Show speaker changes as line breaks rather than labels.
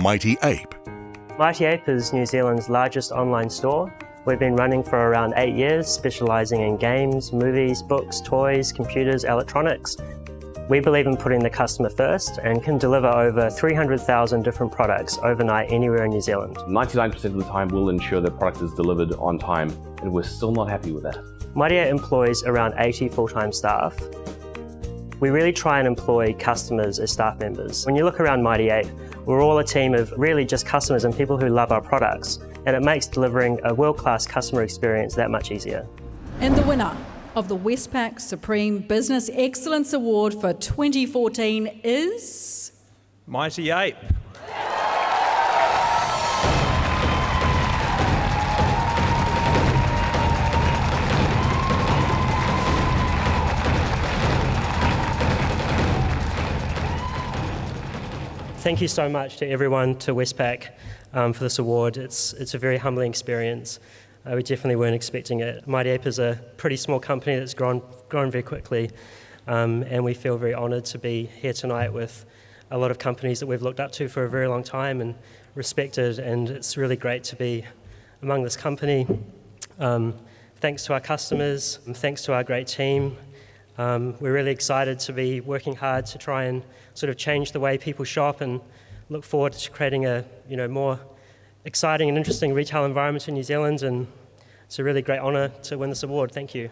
Mighty Ape.
Mighty Ape is New Zealand's largest online store. We've been running for around eight years, specialising in games, movies, books, toys, computers, electronics. We believe in putting the customer first and can deliver over 300,000 different products overnight anywhere in New Zealand.
99% of the time we'll ensure the product is delivered on time, and we're still not happy with that.
Mighty Ape employs around 80 full-time staff. We really try and employ customers as staff members. When you look around Mighty Ape, we're all a team of really just customers and people who love our products, and it makes delivering a world-class customer experience that much easier.
And the winner of the Westpac Supreme Business Excellence Award for 2014 is...
Mighty Ape.
Thank you so much to everyone to Westpac um, for this award. It's, it's a very humbling experience. Uh, we definitely weren't expecting it. Mighty Ape is a pretty small company that's grown, grown very quickly, um, and we feel very honoured to be here tonight with a lot of companies that we've looked up to for a very long time and respected, and it's really great to be among this company. Um, thanks to our customers, and thanks to our great team, um, we're really excited to be working hard to try and sort of change the way people shop and look forward to creating a you know more exciting and interesting retail environment in New Zealand. And it's a really great honour to win this award. Thank you.